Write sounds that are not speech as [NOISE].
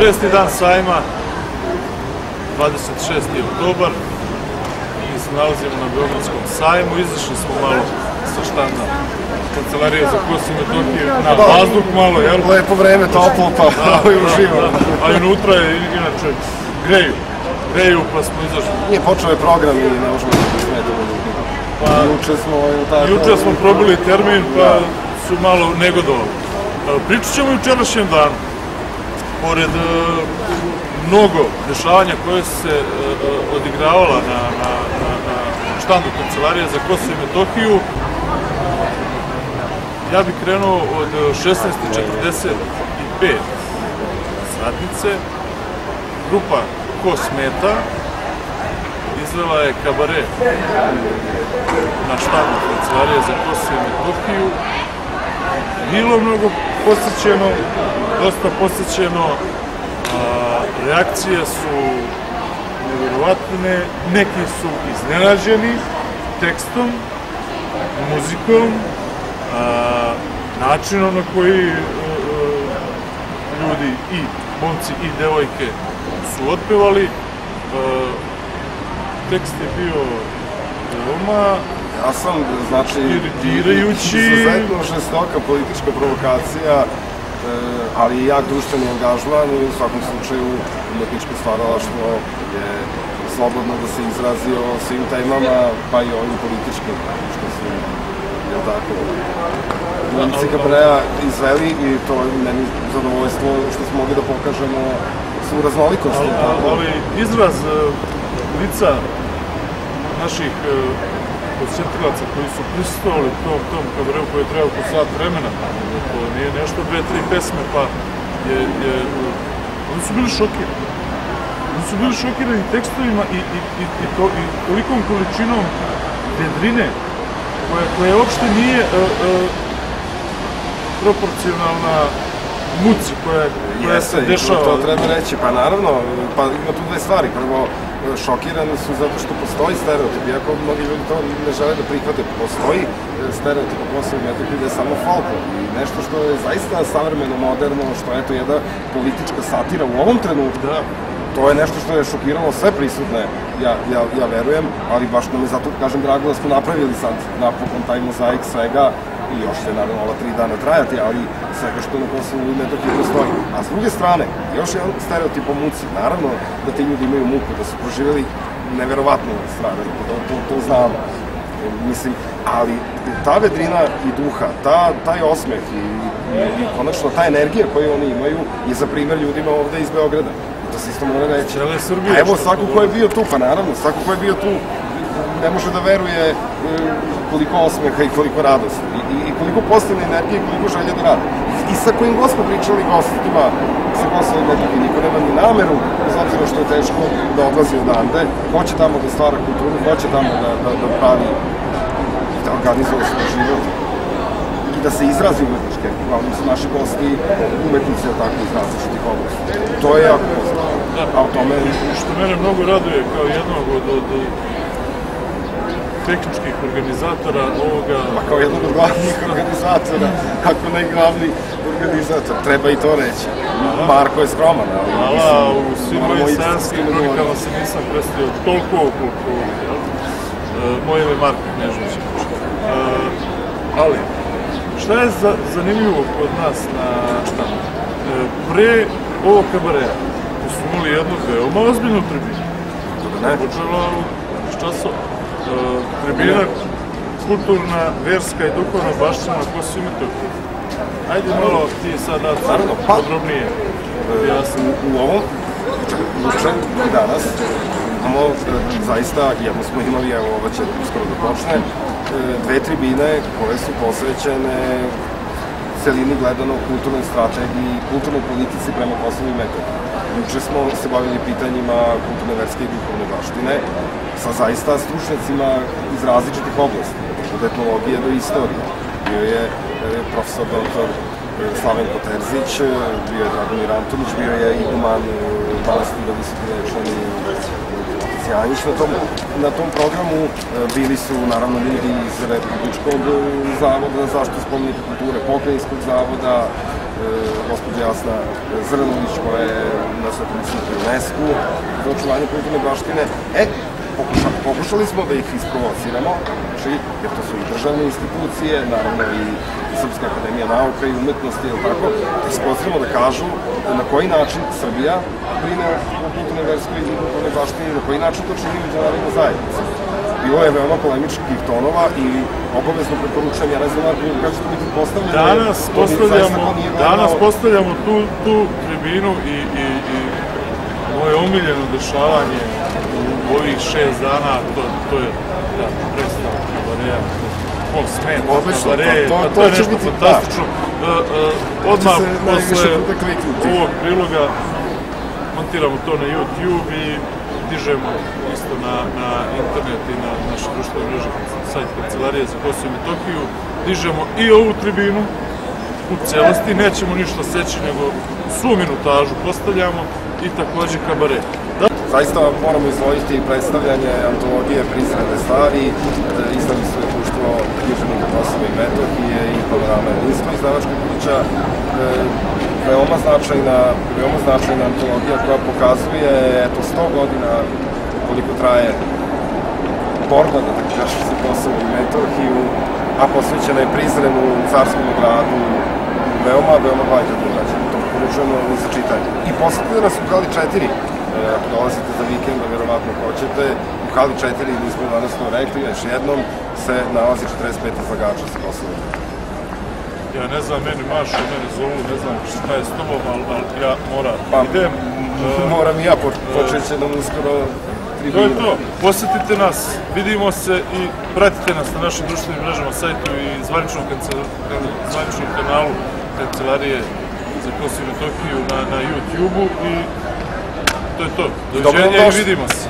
Šesti dan sajma, 26. oktobar. Mi se nalazimo na Beogradskom sajmu, izašli smo malo sa štanda kancelarije za Kosovo i Metohiju na vazduh malo, jel? Lepo vreme, toplo, pa Da, [LAUGHS] i uživamo. Ali unutra je inače greju. Greju pa smo izašli. Nije počeo je program i ne možemo da ljudi. Pa, Juče smo, jel tako? Juče smo probili termin pa su malo negodovali. Pričat ćemo o jučerašnjem danu. Pored e, mnogo dešavanja koje su se e, e, odigravala na, na, na, na štandu Kancelarije za Kosovo i Metohiju, ja bih krenuo od 16.45 sadnice. Grupa Ko smeta izvela je kabare na štandu Kancelarije za Kosovo i Metohiju. Bilo mnogo posjećeno, dosta posjećeno, reakcije su nevjerovatne, neki su iznenađeni tekstom, muzikom, načinom na koji e, e, ljudi i momci i devojke su otpevali. E, tekst je bio veoma Ja sam, znači, Iritirajući. izuzetno žestoka politička provokacija, e, ali i jak društveni angažman i u svakom slučaju umetničko stvaralaštvo je slobodno da se izrazi o svim temama, pa i ovim političkim, što su, je tako, Momci Kabreja izveli i to je meni zadovoljstvo što smo mogli da pokažemo svu raznolikost. Ali, ali izraz e, lica naših e, posjetilaca koji su prisustvovali tom, tom kabareu koji je trebao oko sat vremena, to nije nešto dve, tri pesme, pa je, je, oni su bili šokirani. Oni su bili šokirani tekstovima i, i, i, i, to, i tolikom količinom vedrine koja, koja uopšte nije e, e, proporcionalna muci koja, koja Jeste, se dešava. To treba reći, pa naravno, pa ima tu dve stvari. Prvo, šokirani su zato što postoji stereotip, iako mnogi ljudi to ne žele da prihvate. Postoji e, stereotip o Kosovo i Metohiji da je samo folklor i nešto što je zaista savremeno, moderno, što je to jedna politička satira u ovom trenutku. Da. To je nešto što je šokiralo sve prisutne, ja, ja, ja verujem, ali baš nam je zato, kažem, drago da smo napravili sad napokon taj mozaik svega i još će naravno ova tri dana trajati, ali svega što na Kosovu i Metohiji postoji. A s druge strane, još jedan stereotip o muci. Naravno da ti ljudi imaju muku, da su proživjeli neverovatno stradanje, to, to, to znamo. Mislim, ali ta vedrina i duha, ta, taj osmeh i, i, i konačno ta energija koju oni imaju je za primjer ljudima ovde iz Beograda. To se isto mora reći. Cele Srbije, A evo svako ko je bio tu, pa naravno, svako ko je bio tu ne može da veruje e, koliko osmeha i koliko radosti i, i, koliko pozitivne energije i koliko želje da rade. I sa kojim god smo pričali gostima sa Kosova i Metohije, niko nema ni nameru, bez obzira što je teško da odlazi odande, hoće tamo da stvara kulturu, hoće tamo da, da, da pravi da organizuje svoj život i da se izrazi umetničke. Uglavnom su naši gosti umetnici, tako, iz različitih oblasti. To je jako pozitivno. A o tome što mene mnogo raduje kao jednog od, od, od tehničkih organizatora ovoga Pa kao jednog od glavnih organizatora, ako ne glavni organizator, treba i to reći. Marko je skroman, ali Hvala, u svim mojim sajanskim kronikama se nisam predstavio toliko koliko? E, moje ime je Marko Knežović. E, ali, šta je za, zanimljivo kod nas na štandu? E, pre ovog kabareja, smo imali jednu veoma ozbiljnu tribinu. ne? Počela u časova. E, tribina kulturna, verska i duhovna baština na Kosovo i Metohiji. Ajde malo ti sad Naravno, pa- podrobnije. Ja sam u ovom, i danas, imamo e, zaista, jedno smo imali, evo ova će uskoro da počne, e, dve tribine koje su posvećene celini gledano kulturnoj strategiji kulturnoj politici prema Kosovu i Metohiji. Juče smo se bavili pitanjima kulturne, verske i duhovne baštine sa zaista stručnjacima iz različitih oblasti, od etnologije do istorije. Bio je e, profesor doktor e, Slavenko Terzić, e, bio je Dragomir Antonić, bio je Iguman manastira Visoki Rečani Cijanić na tom, na tom programu. Bili su naravno ljudi iz Republičkog zavoda za zaštitu spomenika kulture, Pokrajinskog zavoda, gospođa Jasna Zrnović koja je na svetom UNESCO za očuvanje kulturne baštine. E, pokuša, pokušali smo da ih isprovociramo, znači, jer to su i državne institucije, naravno i Srpska akademija nauka i umetnosti, ili tako, da isprovociramo da kažu na koji način Srbija brine o kulturnoj verskoj i kulturnoj baštini, na koji način to čini međunarodna zajednica. Bilo je veoma polemičkih tonova i obavezno preporučujem, ja ne znam kako će to biti postavljeno. Danas postavljamo, danas postavljamo tu, tu tribinu i, i, i moje omiljeno dešavanje u ovih šest dana, to, to je da, predstava kabareja, kom smeta Odlično, kabare, to- to- pa to to je nešto da. fantastično. E, e, odmah posle ovog priloga montiramo to na YouTube i dižemo isto na, na internet i na naše društvene mreže, sajt Kancelarije za Kosovo i Metokiju. Dižemo i ovu tribinu u celosti, nećemo ništa seći, nego svu minutažu postavljamo i takođe kabare. Da, Zaista moramo izvojiti predstavljanje antologije Prizrene stvari, e, izdali su je društvo književnika Kosova i Metohije i panorama Jedinstvo izdavačka kuća. E, veoma značajna, veoma značajna antologija koja pokazuje eto 100 godina koliko traje borba, da tako kažem, za Kosovo i Metohiju, a posvećena je Prizrenu, carskom gradu, veoma, veoma kvalitetno urađeno. To poručujemo za čitanje. I posjetite nas u Kali 4, e, ako dolazite za vikend, a verovatno hoćete, u Kali 4, mi smo danas to rekli, još jednom se nalazi 45 izlagača sa Kosova. ja ne znam, meni mašu, mene zovu, ne znam šta je s tobom, ali, ali ja moram Pa, idem. E, Moram i ja, po, počet će nam uskoro To je tribina. to. Posetite nas, vidimo se i pratite nas na našim društvenim mrežama, sajtu i zvaničnom, kancel, zvaničnom kanalu Kancelarije za Kosovo i Metokiju na, na YouTube-u i to je to. Doviđenja i vidimo se.